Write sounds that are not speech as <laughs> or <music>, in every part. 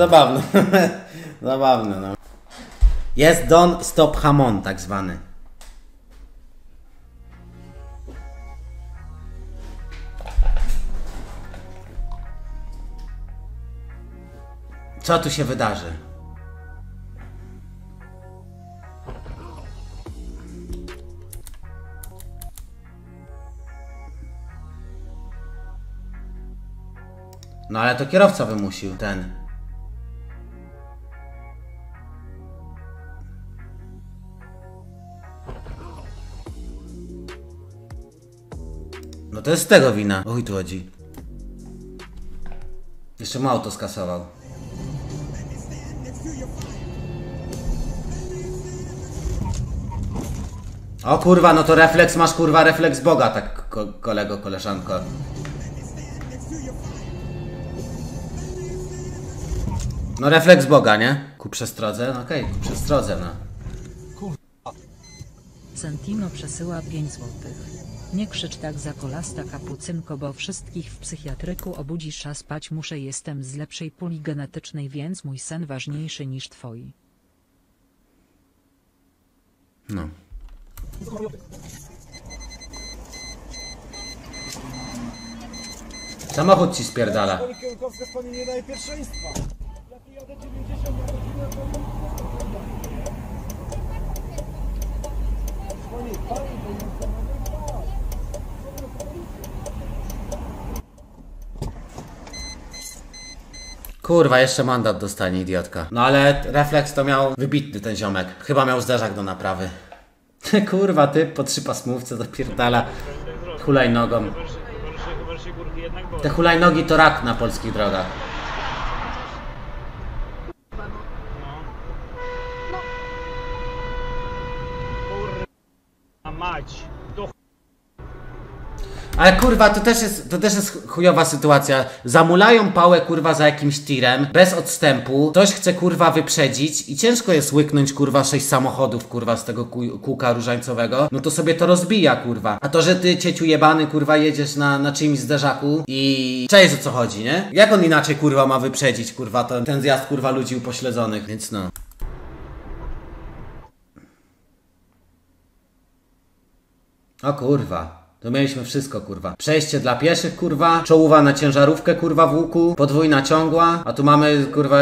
Zabawne. <laughs> Zabawne, no. Jest Don Stop Hamon, tak zwany. Co tu się wydarzy? No ale to kierowca wymusił ten. No to jest z tego wina. O chuj tu chodzi. Jeszcze mu auto skasował. O kurwa, no to refleks masz kurwa, refleks Boga, tak ko kolego, koleżanko. No refleks Boga, nie? Ku przestrodze? No okej, ku przestrodze, no. Sentino przesyła 5 złotych. Nie krzycz tak za kolasta kapucynko, bo wszystkich w psychiatryku obudzisz, a spać muszę. Jestem z lepszej puli genetycznej, więc mój sen ważniejszy niż twoi. No. Samochód ci spierdala. Pani nie daje pierwszeństwa. Ja tu jadę 90 na godzinę, to Pani, pani, to Kurwa, jeszcze mandat dostanie, idiotka. No ale refleks to miał wybitny ten ziomek. Chyba miał zderzak do naprawy. <laughs> Kurwa, ty po trzy pasmówce zapierdala hulajnogą. Te hulajnogi to rak na polskich drogach. A mać, do ch... Ale kurwa, to też jest, to też jest chujowa sytuacja. Zamulają pałę kurwa za jakimś tirem, bez odstępu. Ktoś chce kurwa wyprzedzić i ciężko jest łyknąć kurwa sześć samochodów kurwa z tego kół, kółka różańcowego. No to sobie to rozbija kurwa. A to, że ty cieciu jebany kurwa jedziesz na, na czyimś zderzaku i cześć o co chodzi, nie? Jak on inaczej kurwa ma wyprzedzić kurwa ten, ten zjazd kurwa ludzi upośledzonych, więc no. O kurwa. To mieliśmy wszystko, kurwa. Przejście dla pieszych, kurwa. Czołówa na ciężarówkę, kurwa, w łuku. Podwójna ciągła. A tu mamy, kurwa...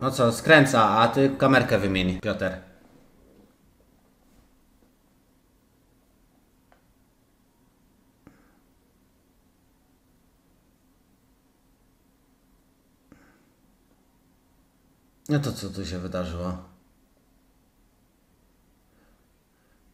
No co, skręca, a ty kamerkę wymień, Piotr. No to co tu się wydarzyło?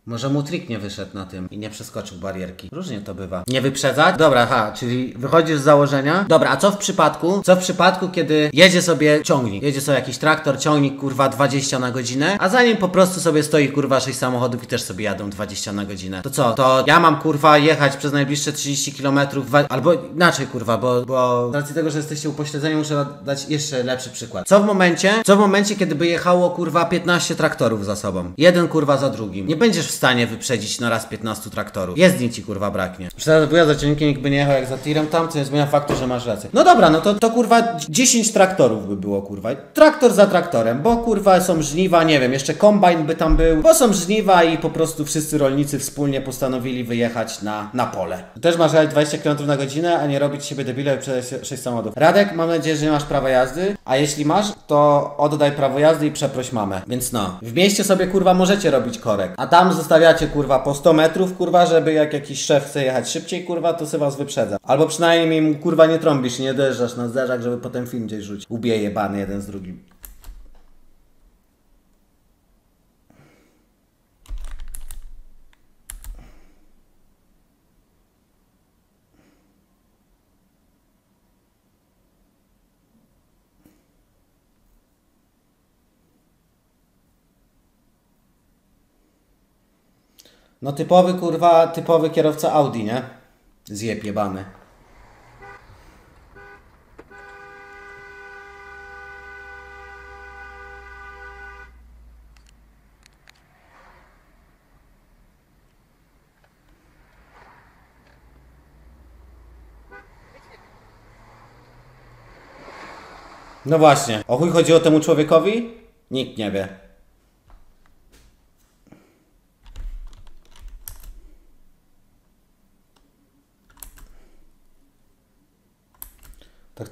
Może mu trik nie wyszedł na tym i nie przeskoczył barierki. Różnie to bywa. Nie wyprzedzać? Dobra, ha, czyli wychodzisz z założenia. Dobra, a co w przypadku? Co w przypadku, kiedy jedzie sobie ciągnik? Jedzie sobie jakiś traktor, ciągnik, kurwa, 20 na godzinę, a za nim po prostu sobie stoi, kurwa, 6 samochodów i też sobie jadą 20 na godzinę. To co? To ja mam, kurwa, jechać przez najbliższe 30 km, albo inaczej, kurwa, bo, bo z racji tego, że jesteście upośledzeni, muszę dać jeszcze lepszy przykład. Co w momencie? Co w momencie, kiedy by jechało, kurwa, 15 traktorów za sobą? Jeden, kurwa, za drugim. Nie będziesz w stanie wyprzedzić na raz 15 traktorów. Jezdni ci kurwa braknie. Przecież ja za ciągnikiem nikt by nie jechał jak za tirem tam, co nie zmienia faktu, że masz rację. No dobra, no to, to kurwa 10 traktorów by było kurwa. Traktor za traktorem, bo kurwa są żniwa, nie wiem, jeszcze kombajn by tam był, bo są żniwa i po prostu wszyscy rolnicy wspólnie postanowili wyjechać na, na pole. Też masz jechać 20 km na godzinę, a nie robić siebie debile i przejść 6 samochodów. Radek, mam nadzieję, że nie masz prawa jazdy, a jeśli masz, to oddaj prawo jazdy i przeproś mamę. Więc no, w mieście sobie kurwa możecie robić korek, a tam zostawiacie kurwa po 100 metrów kurwa, żeby jak jakiś szef chce jechać szybciej kurwa, to se was wyprzedza. Albo przynajmniej mu kurwa nie trąbisz, nie dojeżdżasz na zderzak, żeby potem film gdzieś rzucić. Ubije jebany jeden z drugim. No typowy kurwa, typowy kierowca Audi, nie? Zjeb jebany. No właśnie, o chuj chodziło temu człowiekowi? Nikt nie wie.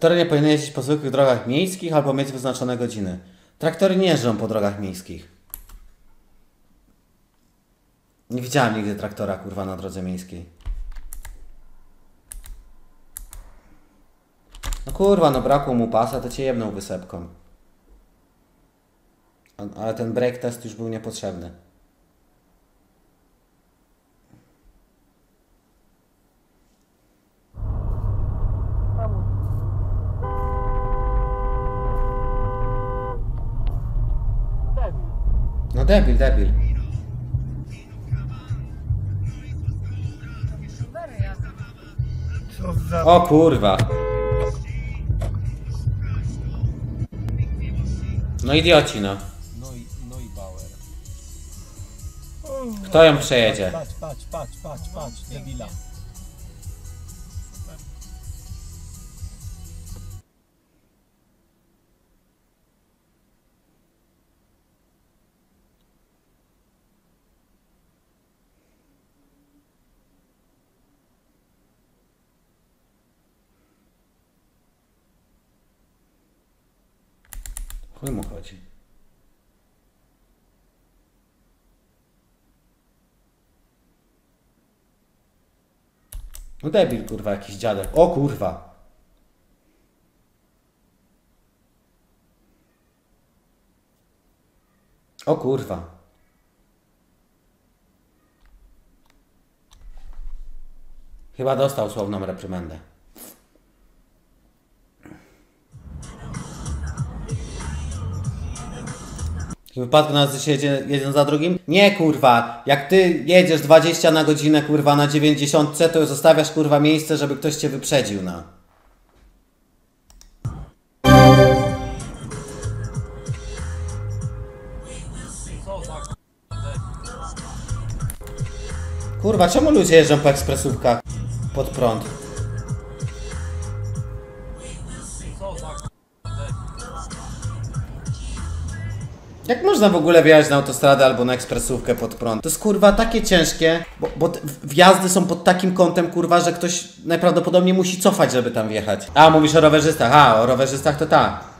Traktory nie powinny jeździć po zwykłych drogach miejskich albo mieć wyznaczone godziny. Traktory nie jeżdżą po drogach miejskich. Nie widziałem nigdy traktora kurwa na drodze miejskiej. No kurwa, no brakło mu pasa, to cię jebnął wysepką. Ale ten break test już był niepotrzebny. No debil, debil. Co za... O kurwa. No idioci no. No i, no i Bauer. Kto ją przejedzie? Patrz, patrz, patrz, patrz, patrz, debila. Chuj mu chodzi. No debil kurwa, jakiś dziadek. O kurwa. O kurwa. Chyba dostał słowną reprymendę. W wypadku się jedzie jeden za drugim? Nie kurwa, jak ty jedziesz 20 na godzinę kurwa na 90, to zostawiasz kurwa miejsce, żeby ktoś cię wyprzedził no. Kurwa, czemu ludzie jeżdżą po ekspresówkach pod prąd? Jak można w ogóle wjechać na autostradę albo na ekspresówkę pod prąd? To jest kurwa takie ciężkie, bo, bo wjazdy są pod takim kątem kurwa, że ktoś najprawdopodobniej musi cofać, żeby tam wjechać. A, mówisz o rowerzystach. A, o rowerzystach to tak.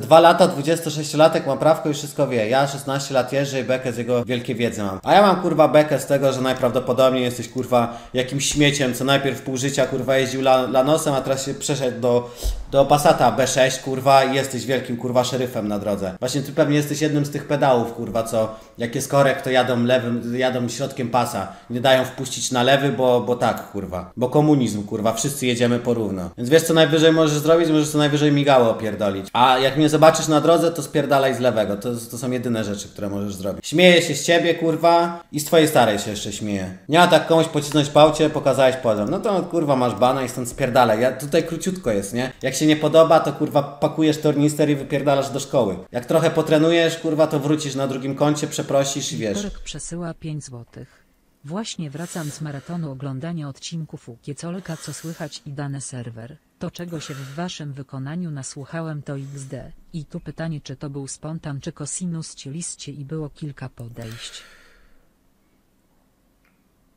Dwa lata, 26-latek ma prawko i wszystko wie. Ja 16 lat jeżdżę i bekę z jego wielkiej wiedzy mam. A ja mam kurwa bekę z tego, że najprawdopodobniej jesteś kurwa jakimś śmieciem, co najpierw pół życia kurwa jeździł la, lanosem, a teraz się przeszedł do, do Passata B6 kurwa i jesteś wielkim kurwa szeryfem na drodze. Właśnie ty pewnie jesteś jednym z tych pedałów kurwa, co jak jest korek to jadą lewym, jadą środkiem pasa. Nie dają wpuścić na lewy, bo, bo tak kurwa. Bo komunizm kurwa, wszyscy jedziemy porówno. Więc wiesz co najwyżej możesz zrobić? Możesz co najwyżej migało opierdolić. A jak mnie zobaczysz na drodze, to spierdalaj z lewego. To, to są jedyne rzeczy, które możesz zrobić. Śmieję się z ciebie, kurwa, i z twojej starej się jeszcze śmieję. Nie tak komuś pocisnąć pałcie, pokazałeś poziom. No to kurwa masz bana i stąd spierdalaj. Ja, tutaj króciutko jest, nie? Jak się nie podoba, to kurwa pakujesz tornister i wypierdalasz do szkoły. Jak trochę potrenujesz, kurwa, to wrócisz na drugim koncie, przeprosisz i wiesz. Przesyła 5 złotych. Właśnie wracam z maratonu oglądania odcinków u Kiecolka co słychać i dany serwer. To czego się w waszym wykonaniu nasłuchałem to XD. I tu pytanie czy to był spontan czy cosinus cieliście i było kilka podejść.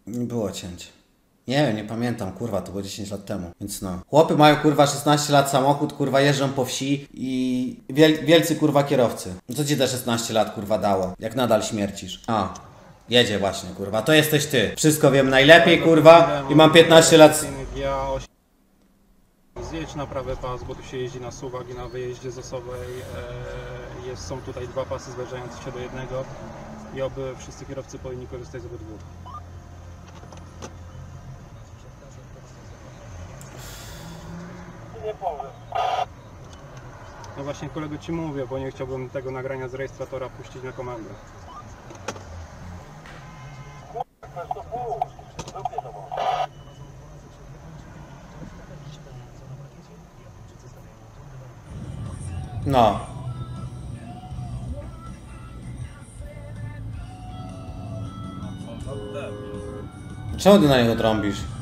Nie było cięć. Nie wiem, nie pamiętam, kurwa, to było 10 lat temu, więc no. Chłopy mają kurwa 16 lat samochód, kurwa jeżdżą po wsi i wiel wielcy kurwa kierowcy. Co ci te 16 lat kurwa dało, jak nadal śmiercisz? A, jedzie właśnie kurwa, to jesteś ty. Wszystko wiem najlepiej kurwa i mam 15 lat... Ja Zjedź na prawy pas, bo tu się jeździ na suwak i na wyjeździe z Osowej e, jest, są tutaj dwa pasy zbliżające się do jednego i oby wszyscy kierowcy powinni korzystać z obydwu. Nie powiem. No właśnie kolego ci mówię, bo nie chciałbym tego nagrania z rejestratora puścić na komendę. No. Czemu ty na niego trąbisz?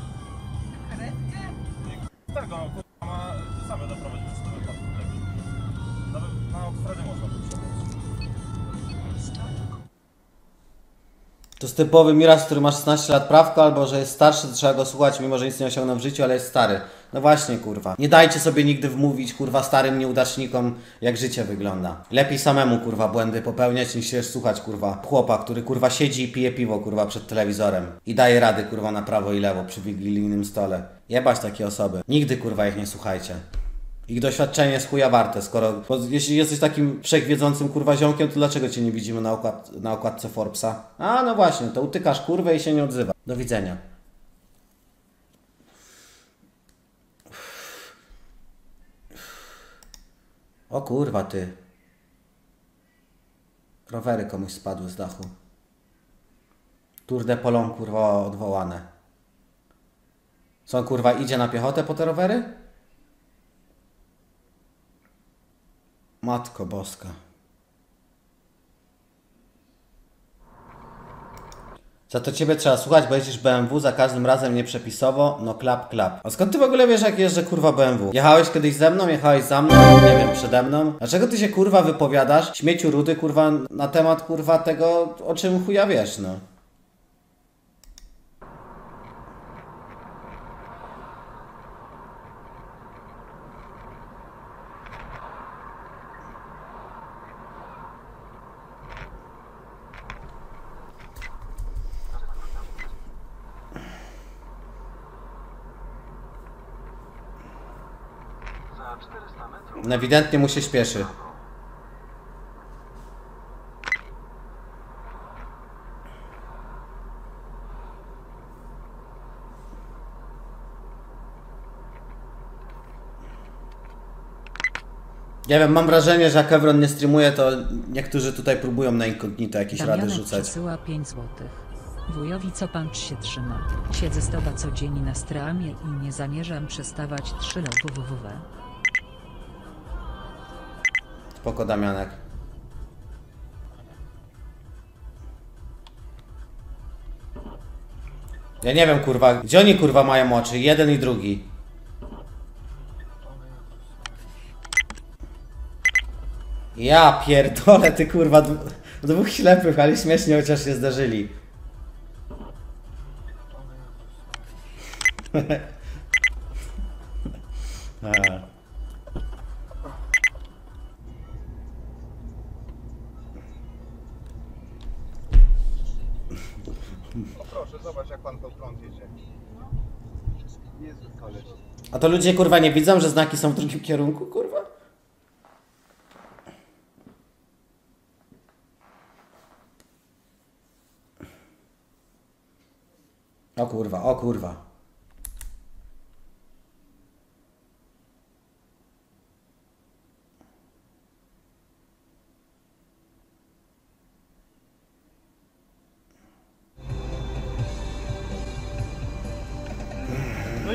Jest typowy miras, który ma 16 lat prawko, albo że jest starszy, to trzeba go słuchać, mimo że nic nie osiągnął w życiu, ale jest stary. No właśnie, kurwa. Nie dajcie sobie nigdy wmówić, kurwa, starym nieudacznikom, jak życie wygląda. Lepiej samemu, kurwa, błędy popełniać, niż się słuchać, kurwa, chłopa, który, kurwa, siedzi i pije piwo, kurwa, przed telewizorem. I daje rady, kurwa, na prawo i lewo przy wigilijnym stole. Jebać takie osoby. Nigdy, kurwa, ich nie słuchajcie. Ich doświadczenie jest chuja warte, skoro... Jeśli jesteś takim wszechwiedzącym kurwa ziomkiem, to dlaczego cię nie widzimy na, okład, na okładce Forbesa? A, no właśnie, to utykasz kurwę i się nie odzywa. Do widzenia. O kurwa, ty. Rowery komuś spadły z dachu. Tour de Polon, kurwa, odwołane. Co on, kurwa, idzie na piechotę po te rowery? Matko Boska. Za to ciebie trzeba słuchać, bo jeździsz BMW za każdym razem nieprzepisowo, no klap, klap. A skąd ty w ogóle wiesz, jak jeżdżę kurwa BMW? Jechałeś kiedyś ze mną, jechałeś za mną, nie wiem, przede mną? Dlaczego ty się kurwa wypowiadasz, śmieciu rudy kurwa, na temat kurwa tego, o czym chuja wiesz, no? No ewidentnie mu się śpieszy. Nie wiem, mam wrażenie, że jak Evron nie streamuje, to niektórzy tutaj próbują na incognito jakieś rady Damianek rzucać. przesyła 5 złotych. Wujowi co pan się trzyma? Siedzę z tobą co dzień na stramie i nie zamierzam przestawać 3 www. Spoko Damianek. Ja nie wiem kurwa, gdzie oni kurwa mają oczy? Jeden i drugi. Ja pierdolę ty kurwa, dw- dwóch ślepych, ale śmiesznie chociaż się zdarzyli. <laughs> zobacz jak pan po prąd jedzie. Koleś. A to ludzie kurwa nie widzą, że znaki są w drugim kierunku, kurwa? O kurwa, o kurwa.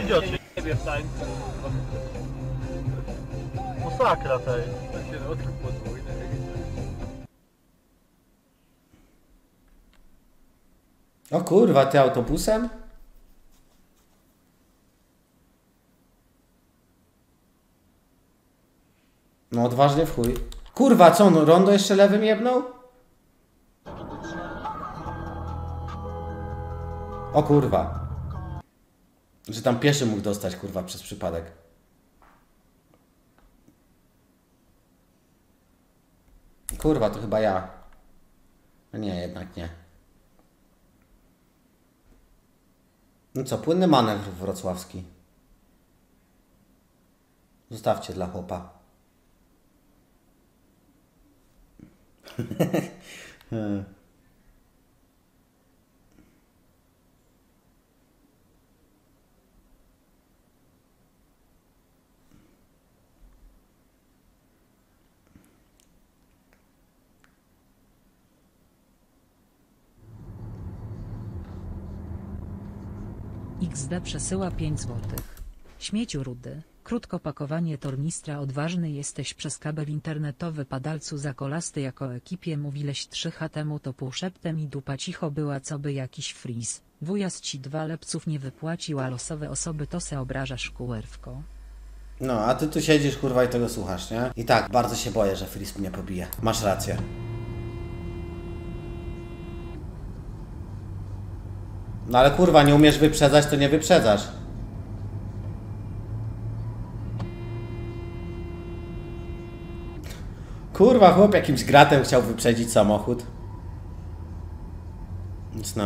Idiocie, nie wiem, tak. Masakra tej. O kurwa, ty autobusem? No odważnie w chuj. Kurwa, co on, rondo jeszcze lewym jebnął? O kurwa. Że tam pieszy mógł dostać, kurwa, przez przypadek. Kurwa, to chyba ja. A nie, jednak nie. No co, płynny manewr wrocławski. Zostawcie dla chłopa. <laughs> XD przesyła 5 złotych. Śmieciu rudy. Krótko pakowanie tornistra odważny jesteś przez kabel internetowy padalcu za kolasty jako ekipie mówileś 3 h temu to półszeptem i dupa cicho była co by jakiś friz. Wujas ci dwa lepców nie wypłacił a losowe osoby to se obrażasz kuerwko. No, a ty tu siedzisz, kurwa, i tego słuchasz, nie? I tak, bardzo się boję, że Fris mnie pobije. Masz rację. No ale kurwa, nie umiesz wyprzedzać, to nie wyprzedzasz. Kurwa, chłop jakimś gratem chciał wyprzedzić samochód. Więc no.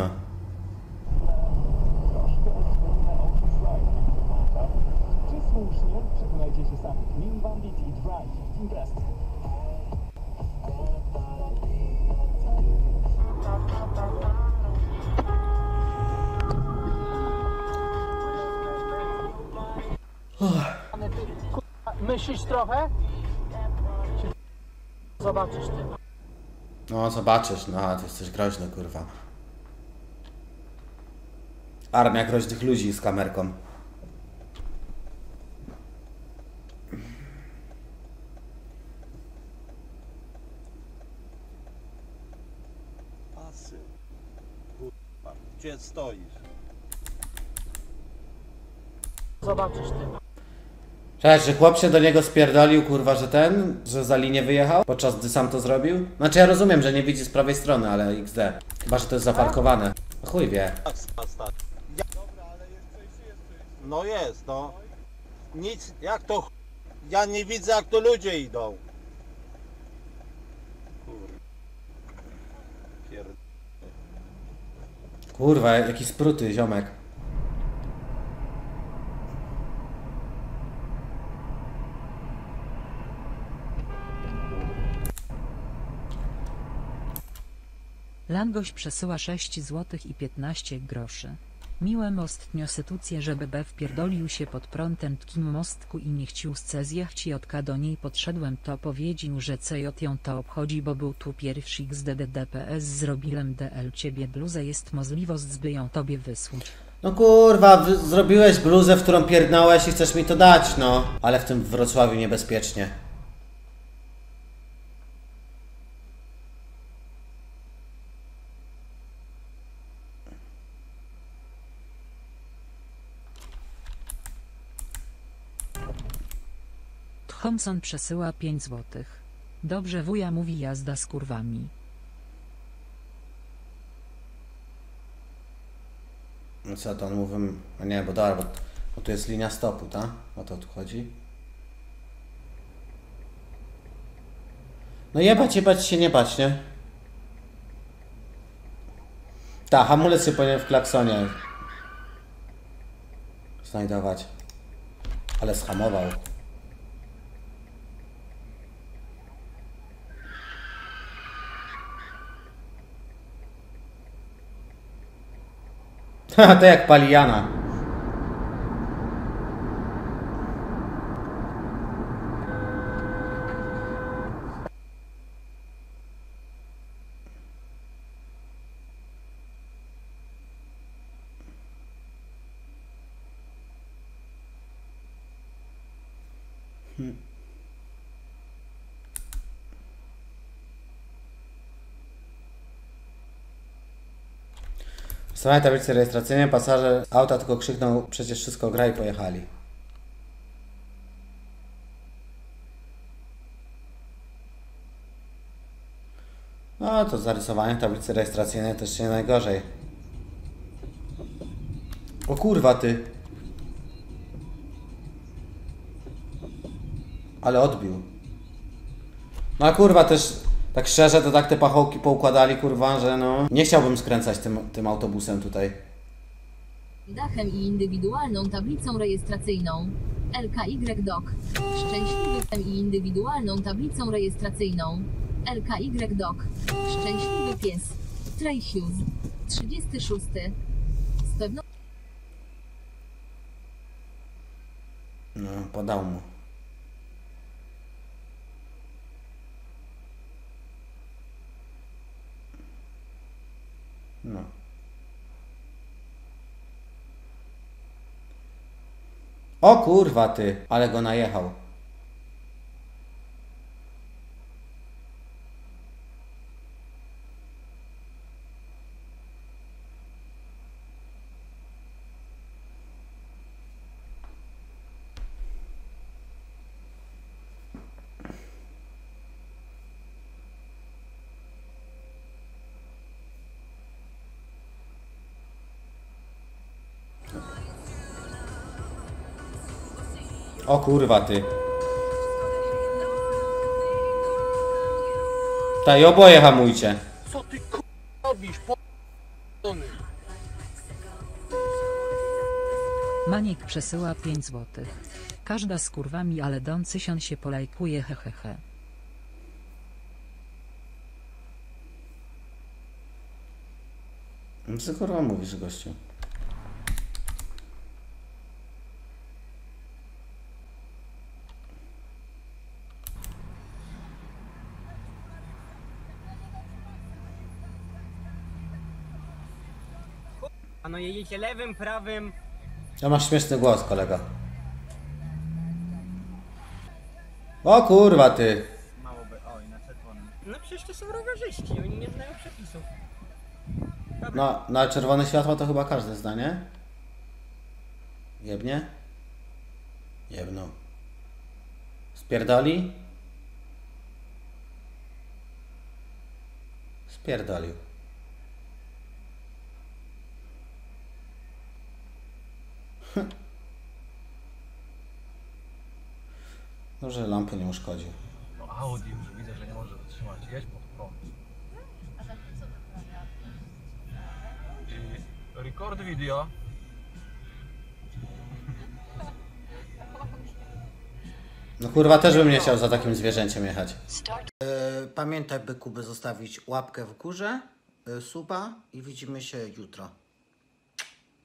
Czy słusznie? Przekonajcie się sami. Clean Bandit i Drive. Impreza. Myślisz trochę? Zobaczysz ty. No, zobaczysz, no, ty jesteś groźny, kurwa. Armia groźnych ludzi z kamerką. Pasy. Kurwa, gdzie stoisz? Zobaczysz ty. Cześć, że chłop się do niego spierdolił, kurwa, że ten, że za linię wyjechał, podczas gdy sam to zrobił? Znaczy ja rozumiem, że nie widzi z prawej strony, ale XD. Chyba, że to jest zaparkowane. Chuj wie. Tak, sta- Ja... No jest, no. Nic, jak to... ch- Ja nie widzę, jak to ludzie idą. Kurwa. Pierd... Kurwa, jaki spruty, ziomek. Langoś przesyła 6 złotych i 15 groszy. Miłem ostatnio sytuację, żeby B wpierdolił się pod prątem tkim mostku i nie chciał zjechać i odka do niej podszedłem to powiedział, że CJ ją to obchodzi, bo był tu pierwszy XDDDPS zrobiłem DL ciebie bluzę jest możliwość zby ją tobie wysłać. No kurwa, zrobiłeś bluzę, w którą pierdnąłeś i chcesz mi to dać, no. Ale w tym Wrocławiu niebezpiecznie. Thompson przesyła 5 złotych. Dobrze wuja mówi jazda z kurwami. No co to on mówił? A nie, bo dobra, bo, bo tu jest linia stopu, tak? O to tu chodzi. No jebać, jebać się nie bać, nie? Ta, hamulec się powinien w klaksonie znajdować. Ale schamował. Haha, <laughs> to jak palijana. W samej tablicy rejestracyjnej pasażer auta tylko krzyknął przecież wszystko gra i pojechali. No to zarysowanie tablicy rejestracyjnej też nie najgorzej. O kurwa ty. Ale odbił. No a kurwa też, tak szczerze, to tak te pachołki poukładali, kurwa, że no... Nie chciałbym skręcać tym, tym autobusem tutaj. dachem i indywidualną tablicą rejestracyjną. LKY DOC. Szczęśliwy i indywidualną tablicą rejestracyjną. LKY DOC. Szczęśliwy pies. Trey Hughes. 36. Z pewnością No, podał mu. No. O kurwa ty, ale go najechał. O kurwa ty. Ta i oboje hamujcie. Co ty k... robisz? Po... Maniek przesyła 5 złotych. Każda z kurwami ale Don Cysion się polajkuje hehehe. Co kurwa mówisz gościu? No jedziecie lewym, prawym. Ja masz śmieszny głos, kolega. O kurwa ty. Mało by... Oj, na czerwonym. No przecież to są rowerzyści, oni nie znają przepisów. No, na czerwone światło to chyba każde zdanie. Jebnie? Jebną. Spierdoli? Spierdolił. No, że lampy nie uszkodził. No Audi już widzę, że nie może wytrzymać. Jedź pod prąd. I record video. No kurwa, też bym nie chciał za takim zwierzęciem jechać. E, pamiętaj, by zostawić łapkę w górze, e, suba i widzimy się jutro.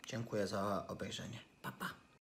Dziękuję za obejrzenie. Pa, pa.